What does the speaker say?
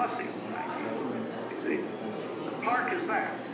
fussy. You see, the park is there.